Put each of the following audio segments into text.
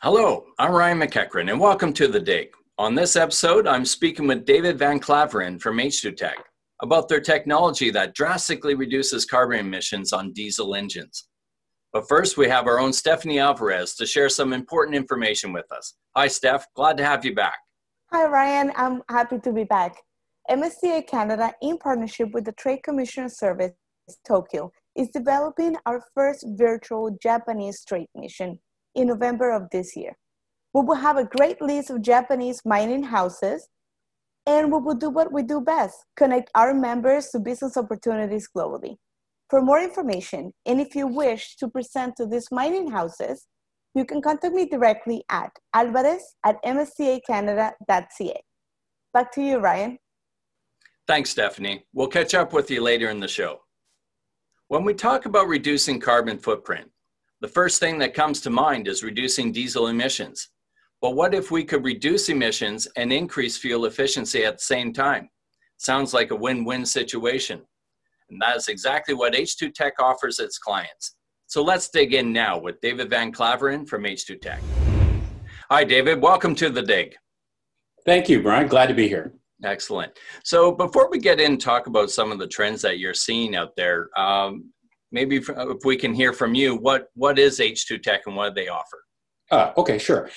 Hello, I'm Ryan McEachern, and welcome to The Dig. On this episode, I'm speaking with David Van Klaveren from H2 Tek about their technology that drastically reduces carbon emissions on diesel engines. But first, we have our own Stephanie Alvarez to share some important information with us. Hi, Steph. Glad to have you back. Hi, Ryan. I'm happy to be back. MSTA Canada, in partnership with the Trade Commissioner Service Tokyo, is developing our first virtual Japanese trade mission in November of this year. We will have a great list of Japanese mining houses, and we will do what we do best connect our members to business opportunities globally. For more information, and if you wish to present to these mining houses, you can contact me directly at alvarez at mstacanada.ca. Back to you, Ryan. Thanks, Stephanie. We'll catch up with you later in the show. When we talk about reducing carbon footprint, the first thing that comes to mind is reducing diesel emissions. But what if we could reduce emissions and increase fuel efficiency at the same time? Sounds like a win win situation. And that is exactly what H2 Tek offers its clients. So let's dig in now with David Van Klaveren from H2 Tek. Hi, David. Welcome to the dig. Thank you, Brian. Glad to be here. Excellent. So before we get in talk about some of the trends that you're seeing out there, um, maybe if, if, we can hear from you, what what is H2 Tek and what do they offer? Uh, okay, sure.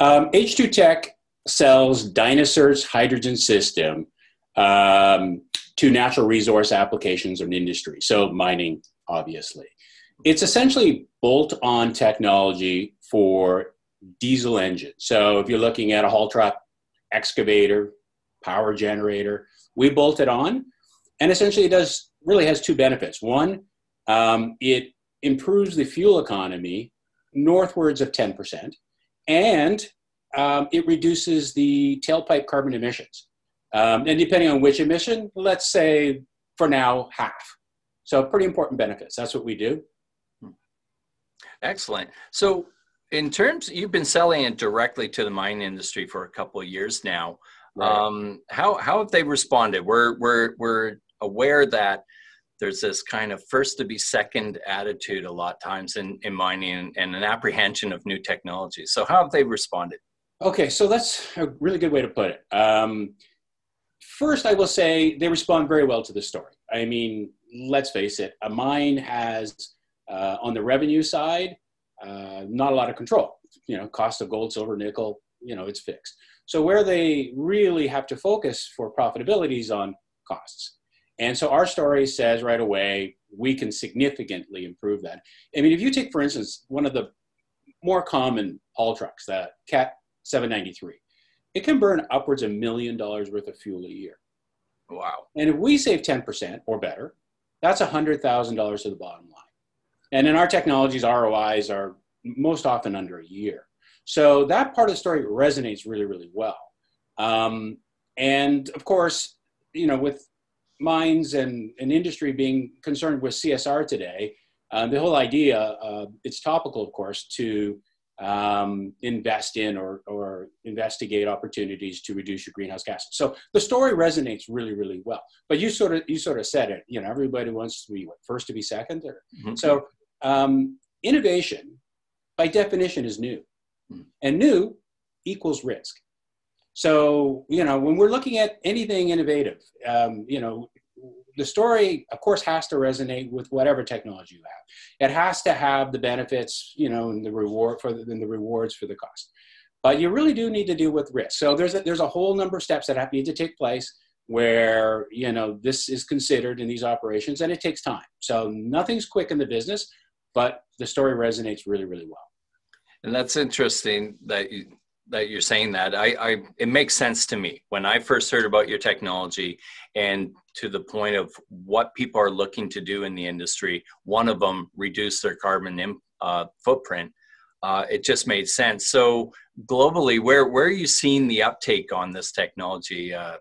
Um, H2 Tek sells Dynacert's hydrogen system um, to natural resource applications and industry, so mining, obviously. It's essentially bolt-on technology for diesel engines. So if you're looking at a haul truck, excavator, power generator. We bolt it on, and essentially it does really has two benefits. One, um, it improves the fuel economy northwards of 10%, and um, it reduces the tailpipe carbon emissions. Um, and depending on which emission, let's say for now, half. So, pretty important benefits. That's what we do. Excellent. So, in terms, you've been selling it directly to the mining industry for a couple of years now. Right. Um, how how have they responded? We're we're we're aware that there's this kind of first to be second attitude a lot of times in, in mining and an apprehension of new technologies. So how have they responded? Okay, so that's a really good way to put it. Um, first, I will say they respond very well to the story. I mean, let's face it, a mine has uh, on the revenue side uh, not a lot of control. You know, cost of gold, silver, nickel, you know, it's fixed. So where they really have to focus for profitability is on costs. And so our story says right away, we can significantly improve that. I mean, if you take, for instance, one of the more common haul trucks, the CAT 793, it can burn upwards of a million dollars worth of fuel a year. Wow. And if we save 10% or better, that's $100,000 to the bottom line. And in our technologies, ROIs are most often under a year. So that part of the story resonates really, really well. Um, and of course, you know, with mines and, and industry being concerned with CSR today, uh, the whole idea, uh, it's topical, of course, to um, invest in or, or investigate opportunities to reduce your greenhouse gases. So the story resonates really, really well. But you sort of you sort of said it. You know, everybody wants to be what, first to be second. Or, mm-hmm. So um, innovation, by definition, is new. And new equals risk. So, you know, when we're looking at anything innovative, um, you know, the story, of course, has to resonate with whatever technology you have. It has to have the benefits, you know, and the reward for the, and the rewards for the cost. But you really do need to deal with risk. So there's a, there's a whole number of steps that have, need to take place where you know this is considered in these operations, and it takes time. So nothing's quick in the business, but the story resonates really, really well. And that's interesting that you that you're saying that. I, I it makes sense to me when I first heard about your technology and to the point of what people are looking to do in the industry. One of them reduce their carbon uh, footprint. Uh, it just made sense. So globally, where where are you seeing the uptake on this technology? Uh,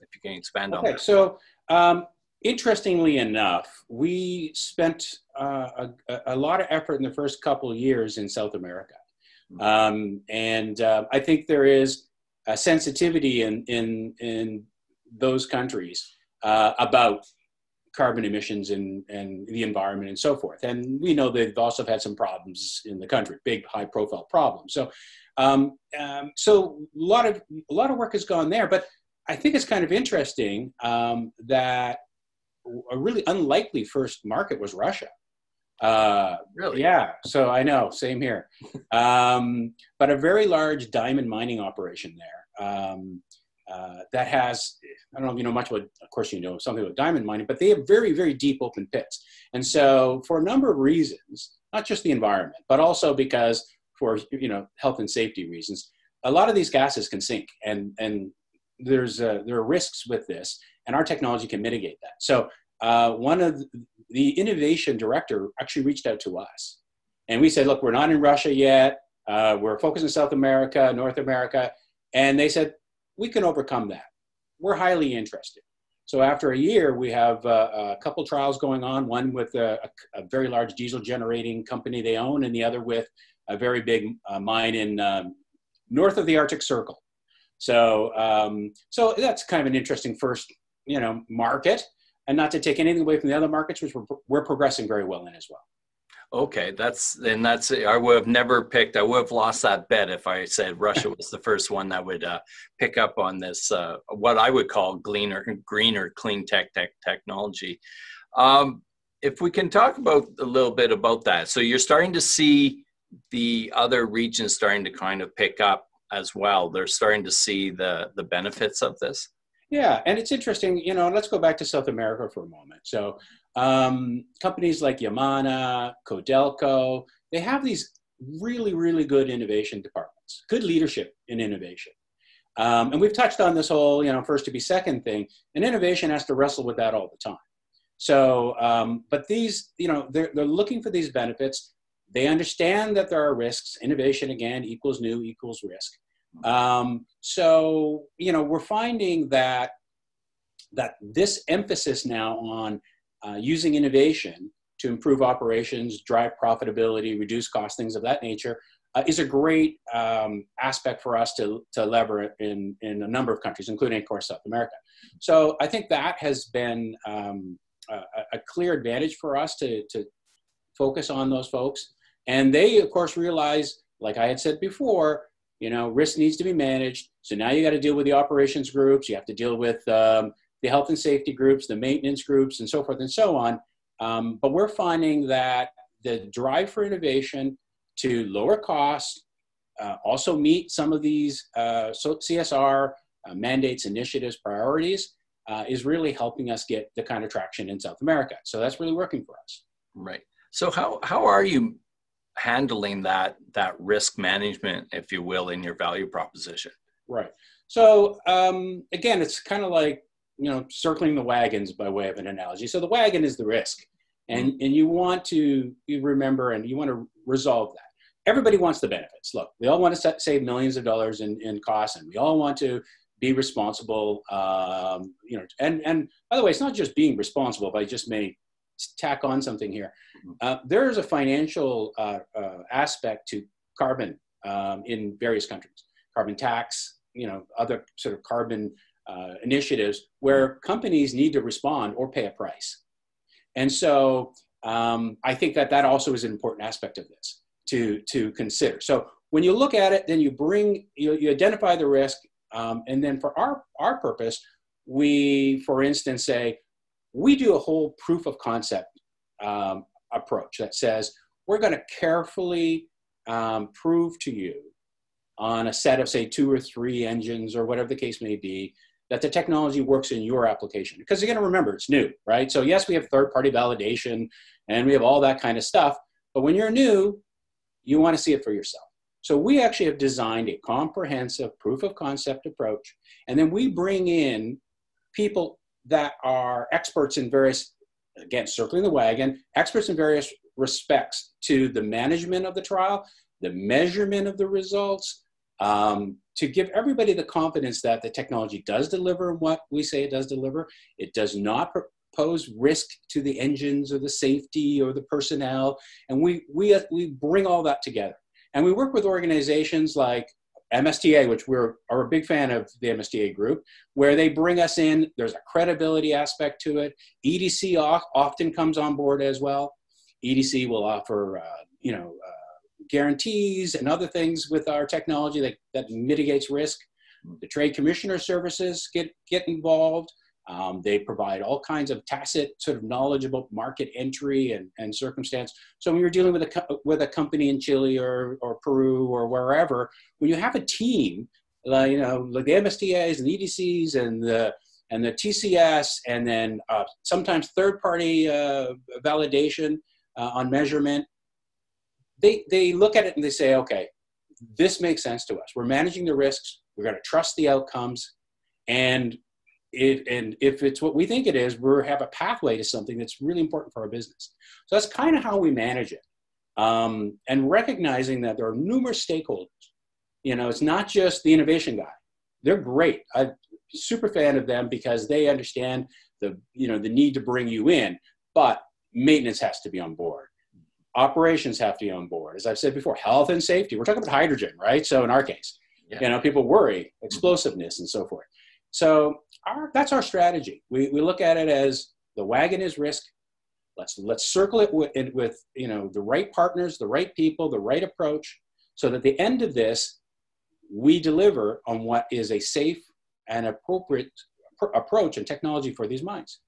if you can expand okay, on that. So um, interestingly enough, we spent uh, a, a, lot of effort in the first couple of years in South America. Mm-hmm. Um, and uh, I think there is a sensitivity in, in, in those countries uh, about carbon emissions and, and the environment and so forth. And we know they've also had some problems in the country, big high profile problems. So, um, um, so a lot of a lot of work has gone there. But I think it's kind of interesting um, that a really unlikely first market was Russia. Uh, really? Yeah. So I know, same here. um, but a very large diamond mining operation there um, uh, that has, I don't know if you know much about, of course you know something about diamond mining, but they have very, very deep open pits. And so for a number of reasons, not just the environment, but also because for, you know, health and safety reasons, a lot of these gases can sink and, and there's, uh, there are risks with this and our technology can mitigate that. So uh, one of the innovation director actually reached out to us. And we said, look, we're not in Russia yet. Uh, we're focused in South America, North America. And they said, we can overcome that. We're highly interested. So after a year, we have uh, a couple trials going on, one with a, a, very large diesel generating company they own, and the other with a very big uh, mine in um, north of the Arctic Circle. So, um, so that's kind of an interesting first, you know, market and not to take anything away from the other markets, which we're, we're progressing very well in as well. Okay, that's and that's I would have never picked. I would have lost that bet if I said Russia was the first one that would uh, pick up on this uh, what I would call greener, greener, clean tech, tech technology. Um, if we can talk about a little bit about that, so you're starting to see the other regions starting to kind of pick up as well. They're starting to see the the benefits of this. Yeah, and it's interesting, you know, let's go back to South America for a moment. So, um, companies like Yamana, Codelco, they have these really, really good innovation departments, good leadership in innovation. Um, and we've touched on this whole, you know, first to be second thing, and innovation has to wrestle with that all the time. So, um, but these, you know, they're, they're looking for these benefits. They understand that there are risks. Innovation, again, equals new equals risk. Um, so, you know, we're finding that that this emphasis now on uh, using innovation to improve operations, drive profitability, reduce costs, things of that nature, uh, is a great um, aspect for us to, to lever in, in a number of countries, including, of course, South America. So I think that has been um, a, a, clear advantage for us to, to focus on those folks. And they, of course, realize, like I had said before, you know, risk needs to be managed. So now you got to deal with the operations groups. You have to deal with um, the health and safety groups, the maintenance groups, and so forth and so on. Um, but we're finding that the drive for innovation to lower costs, uh, also meet some of these uh, CSR uh, mandates, initiatives, priorities, uh, is really helping us get the kind of traction in South America. So that's really working for us. Right. So how, how are you handling that that risk management, if you will, in your value proposition. Right. So um, again, it's kind of like you know circling the wagons by way of an analogy. So the wagon is the risk, and and you want to you remember and you want to resolve that. Everybody wants the benefits. Look, we all want to save millions of dollars in, in costs, and we all want to be responsible. Um, you know, and and by the way, it's not just being responsible. If I just may tack on something here. Mm-hmm. Uh, there is a financial uh, uh, aspect to carbon um, in various countries, carbon tax, you know, other sort of carbon uh, initiatives where mm-hmm. companies need to respond or pay a price. And so um, I think that that also is an important aspect of this to, to consider. So when you look at it, then you bring, you, you identify the risk, um, and then for our, our purpose, we, for instance, say, we do a whole proof of concept um, approach that says we're going to carefully um, prove to you on a set of say two or three engines or whatever the case may be that the technology works in your application. Because you're going to remember it's new right? So yes we have third party validation and we have all that kind of stuff but when you're new you want to see it for yourself. So we actually have designed a comprehensive proof of concept approach and then we bring in people that are experts in various, again, circling the wagon, experts in various respects to the management of the trial, the measurement of the results, um, to give everybody the confidence that the technology does deliver what we say it does deliver. It does not pose risk to the engines or the safety or the personnel. And we, we, we bring all that together. And we work with organizations like MSTA, which we're are a big fan of the MSTA group, where they bring us in. There's a credibility aspect to it. EDC often comes on board as well. EDC will offer, uh, you know, uh, guarantees and other things with our technology that, that mitigates risk. The trade commissioner services get, get involved. Um, they provide all kinds of tacit sort of knowledge about market entry and, and circumstance. So when you're dealing with a, with a company in Chile or, or Peru or wherever, when you have a team, uh, you know, like the MSTAs and the EDCs and the, and the TCS and then uh, sometimes third-party uh, validation uh, on measurement, they, they look at it and they say, okay, this makes sense to us. We're managing the risks. We're going to trust the outcomes. And it, and if it's what we think it is, we have a pathway to something that's really important for our business. So that's kind of how we manage it. Um, and recognizing that there are numerous stakeholders. You know, it's not just the innovation guy. They're great. I'm super fan of them because they understand the, you know, the need to bring you in, but maintenance has to be on board. Operations have to be on board. As I've said before, health and safety. We're talking about hydrogen, right? So in our case, yeah. you know, people worry, explosiveness and so forth. So our, that's our strategy. We, we look at it as the wagon is risk. Let's, let's circle it with, with you know, the right partners, the right people, the right approach, so that at the end of this, we deliver on what is a safe and appropriate pr- approach and technology for these mines.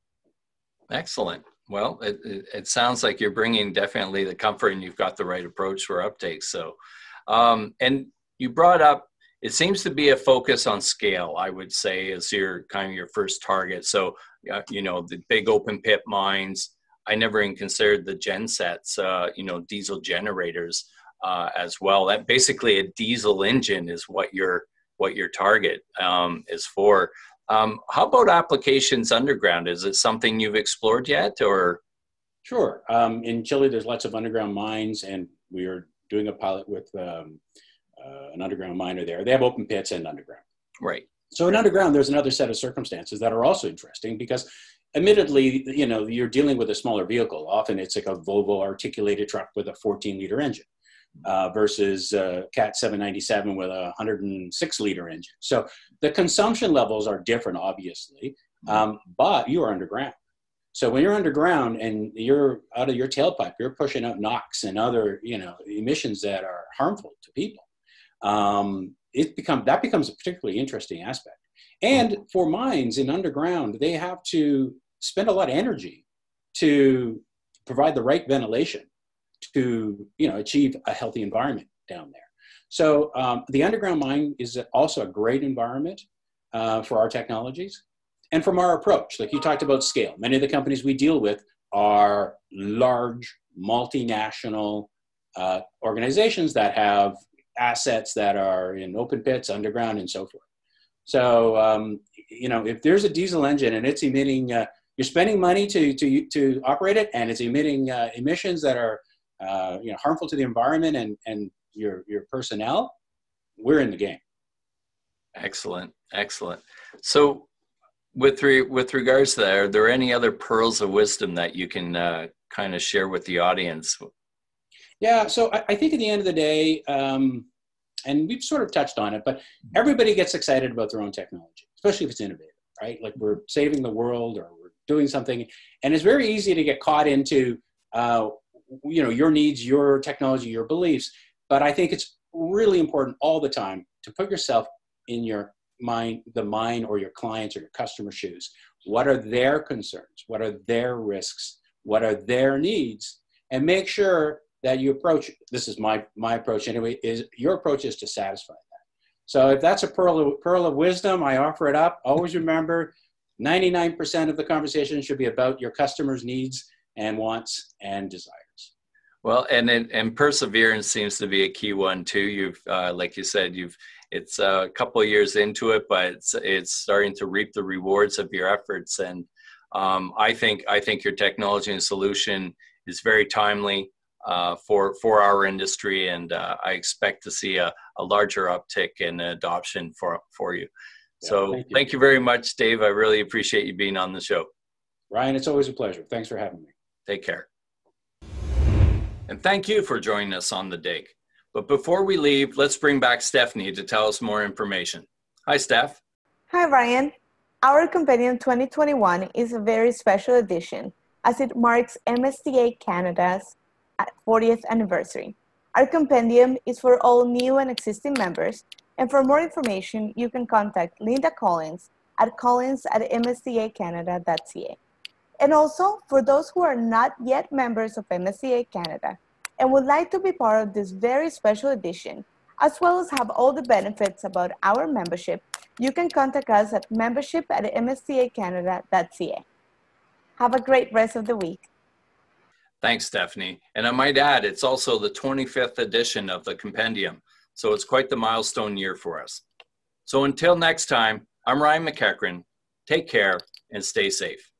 Excellent. Well, it, it, it, sounds like you're bringing definitely the comfort and you've got the right approach for uptake. So, um, and you brought up it seems to be a focus on scale i would say is your kind of your first target. So you know the big open pit mines i never even considered the gensets uh, you know diesel generators uh, as well. That basically a diesel engine is what your what your target um, is for. Um, how about applications underground? Is it something you've explored yet or? Sure. Um, in chile there's lots of underground mines and we are doing a pilot with um, uh, an underground miner there. They have open pits and underground. Right. So in underground, there's another set of circumstances that are also interesting because admittedly, you know, you're dealing with a smaller vehicle. Often it's like a Volvo articulated truck with a 14 liter engine uh, versus uh, Cat 797 with a 106 liter engine. So the consumption levels are different, obviously, um, but you are underground. So when you're underground and you're out of your tailpipe, you're pushing out NOx and other, you know, emissions that are harmful to people um, it become that becomes a particularly interesting aspect. And for mines in underground, they have to spend a lot of energy to provide the right ventilation to you know achieve a healthy environment down there. So um, the underground mine is also a great environment uh, for our technologies and from our approach. Like you talked about scale, many of the companies we deal with are large multinational uh, organizations that have assets that are in open pits, underground, and so forth. So, um, you know, if there's a diesel engine and it's emitting, uh, you're spending money to, to, to operate it and it's emitting uh, emissions that are, uh, you know, harmful to the environment and, and your, your personnel, we're in the game. Excellent. Excellent. So with, re- with regards to that, are there any other pearls of wisdom that you can uh, kind of share with the audience yeah, so I, I, think at the end of the day, um, and we've sort of touched on it, but everybody gets excited about their own technology, especially if it's innovative, right? Like we're saving the world or we're doing something, and it's very easy to get caught into, uh, you know, your needs, your technology, your beliefs. But I think it's really important all the time to put yourself in your mind, the mind or your clients or your customer shoes. What are their concerns? What are their risks? What are their needs? And make sure that you approach this is my my approach anyway is your approach is to satisfy that. So if that's a pearl of, pearl of wisdom i offer it up. Always remember 99% of the conversation should be about your customers needs and wants and desires. Well and and perseverance seems to be a key one too. You've uh, like you said you've it's a couple years into it but it's it's starting to reap the rewards of your efforts. And um, i think i think your technology and solution is very timely uh, for for our industry, and uh, I expect to see a, a larger uptick in adoption for for you. Yeah, so thank you. thank you very much, Dave. I really appreciate you being on the show. Ryan, it's always a pleasure. Thanks for having me. Take care. And thank you for joining us on The Dig. But before we leave, let's bring back Stephanie to tell us more information. Hi, Steph. Hi, Ryan. Our Compendium 2021 is a very special edition as it marks MSTA Canada's 40th anniversary. Our compendium is for all new and existing members, and for more information, you can contact Linda Collins at collins at mstacanada.ca. And also, for those who are not yet members of MSTA Canada and would like to be part of this very special edition, as well as have all the benefits about our membership, you can contact us at membership at mstacanada.ca. Have a great rest of the week. Thanks, Stephanie. And I might add, it's also the 25th edition of the compendium, so it's quite the milestone year for us. So until next time, I'm Ryan McEachern. Take care and stay safe.